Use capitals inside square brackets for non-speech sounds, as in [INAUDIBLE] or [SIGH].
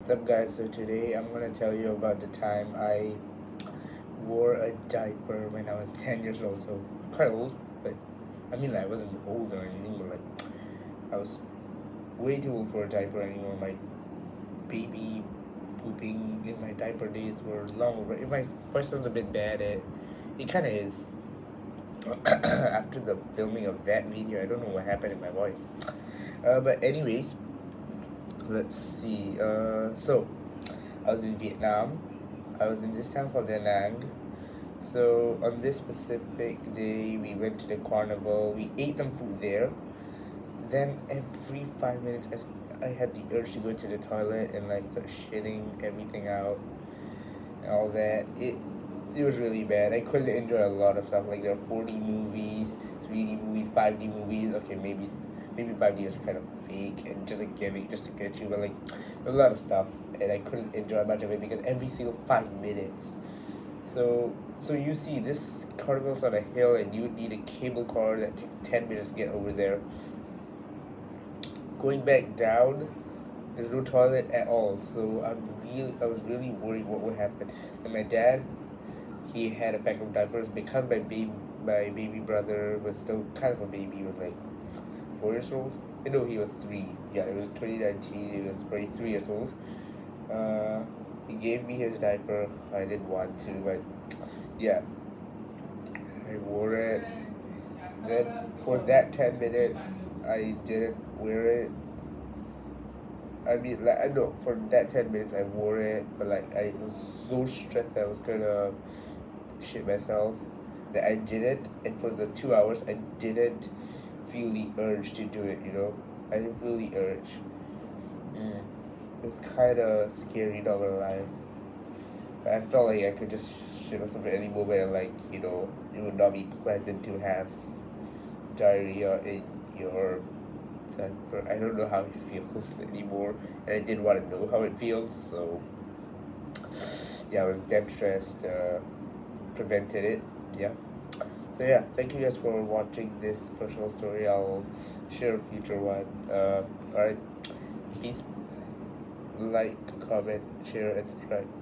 What's up guys, so today I'm to tell you about the time I wore a diaper when I was 10 years old, so quite old, but I mean like I wasn't old or anything, but like I was way too old for a diaper anymore. My baby pooping in my diaper days were long over. If my voice was a bit bad, it, it kind of is. [COUGHS] After the filming of that video, I don't know what happened in my voice. Uh, but anyways, let's see. Uh, so I was in Vietnam. I was in this town called Da Nang. So on this specific day, we went to the carnival. We ate some food there. Then every five minutes, I had the urge to go to the toilet and like start shitting everything out and all that. It it was really bad. I couldn't enjoy a lot of stuff. Like there are 4D movies, 3D movies, 5D movies. Okay, maybe maybe 5D is kind of fake and just a gimmick just to get you, but like a lot of stuff, and I couldn't enjoy much of it because every single five minutes. So so you see, this carnival's on a hill, and you would need a cable car that takes ten minutes to get over there. Going back down, there's no toilet at all. So I'm really, I was really worried what would happen. And my dad, he had a pack of diapers because my baby, my baby brother was still kind of a baby, he was like four years old. I know he was three. Yeah, it was 2019. He was probably three years old. Uh, he gave me his diaper. I didn't want to, but yeah, I wore it. Then for that 10 minutes, I didn't wear it. I mean, like, I know for that 10 minutes I wore it, but like, I was so stressed that I was gonna shit myself that I didn't. And for the two hours, I didn't feel the urge to do it, you know? I didn't feel the urge. Mm. It was kind of scary, not gonna lie. I felt like I could just shit myself at any moment, and like, you know, it would not be pleasant to have diarrhea in your diaper. I don't know how it feels [LAUGHS] anymore, and I didn't want to know how it feels, so yeah, I was damn stressed. Uh, prevented it, yeah. So yeah, thank you guys for watching this personal story. I'll share a future one. Uh, alright, please like, comment, share, and subscribe.